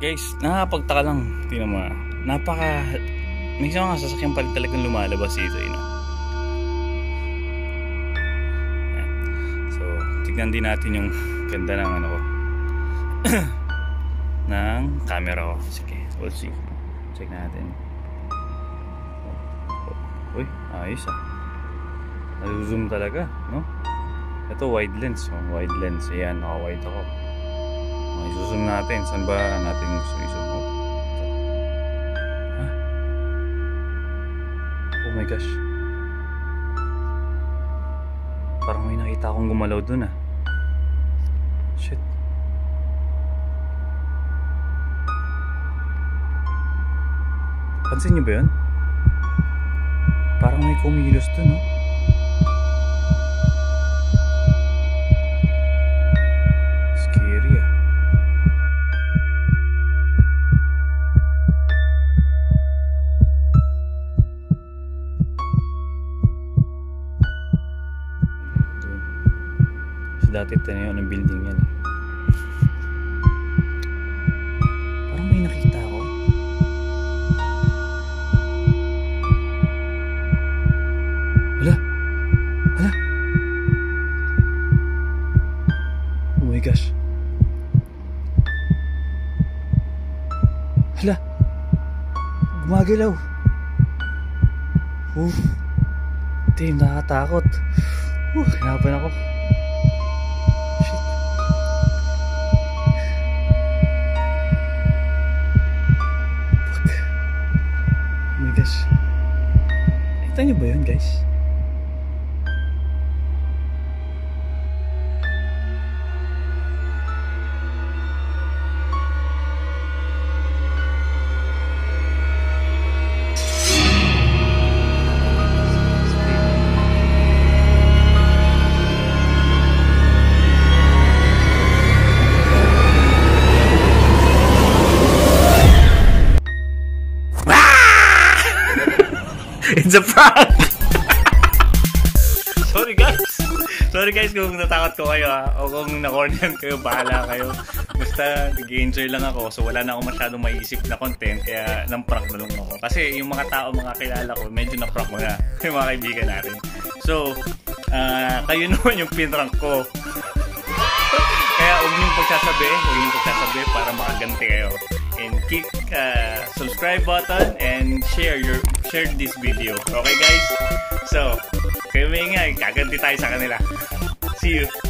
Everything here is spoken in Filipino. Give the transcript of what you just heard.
Guys, nakakapagtaka lang. Tingnan mo ah. Napaka... Minsan mga sasakyan pa rin talagang lumalabas dito, you. So, tignan din natin yung ganda ng ano ko. ng camera ko. Sige, we'll see. Check natin. Uy, ayos ah. Nag-zoom talaga, no? Ito wide lens, oh, wide lens. Ayan, naka-wide ako. Okay, natin. Saan ba natin gusto i-zoom? Oh. Oh my gosh. Parang may nakita akong gumalaw dun ah. Shit. Pansin niyo ba yun? Parang may kumilos dun, no? Dati tanayaw ng building yan, eh. Parang may nakita ako. Hala? Hala? Oh my gosh. Hala? Gumagalaw. Oof. Damn, nakakatakot. Uh, hinapan ako. Gosh. Nakita niyo ba yun, guys? It's a prank! Sorry guys! Sorry guys kung natakot ko kayo ha. O kung nakornian kayo, bahala kayo. Basta nag-enjoy lang ako. So wala na ako masyadong maiisip na content. Kaya nang prank na lang ako. Kasi yung mga tao, mga kilala ko, medyo na-prank ko na. Yung mga kaibigan natin. So, ah, kayo naman yung pinrank ko. Kaya huwag niyong pagsasabi, huwag niyong pagsasabi para makaganti kayo. And click uh, subscribe button and share your share this video. Okay guys? So, kayo may ingay, kaganti tayo sa kanila. See you!